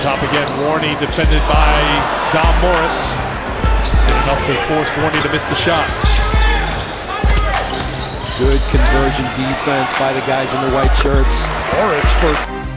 Top again, Warney defended by Dom Morris. Good enough to force Warney to miss the shot. Good conversion defense by the guys in the white shirts. Morris for